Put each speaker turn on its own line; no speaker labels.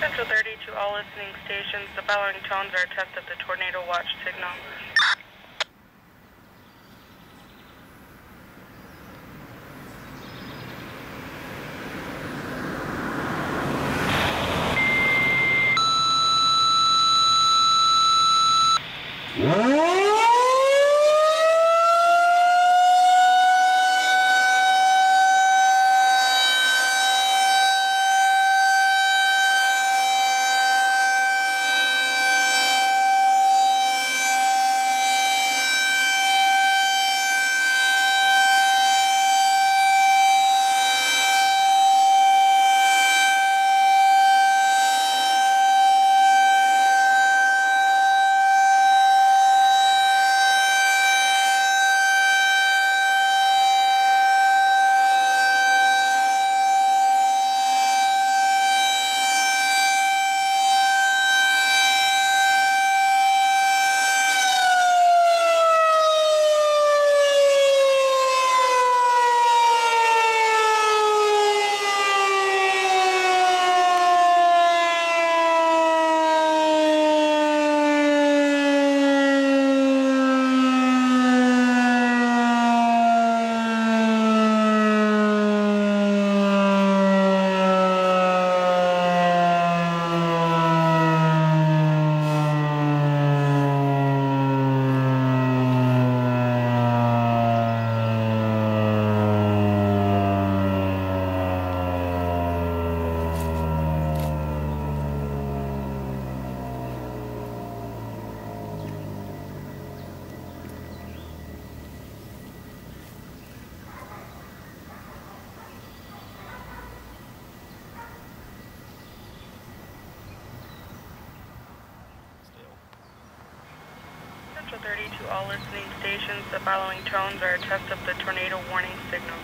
Central 30 to all listening stations. The following tones are a test of the tornado watch signal. 30 to all listening stations. The following tones are a test of the tornado warning signal.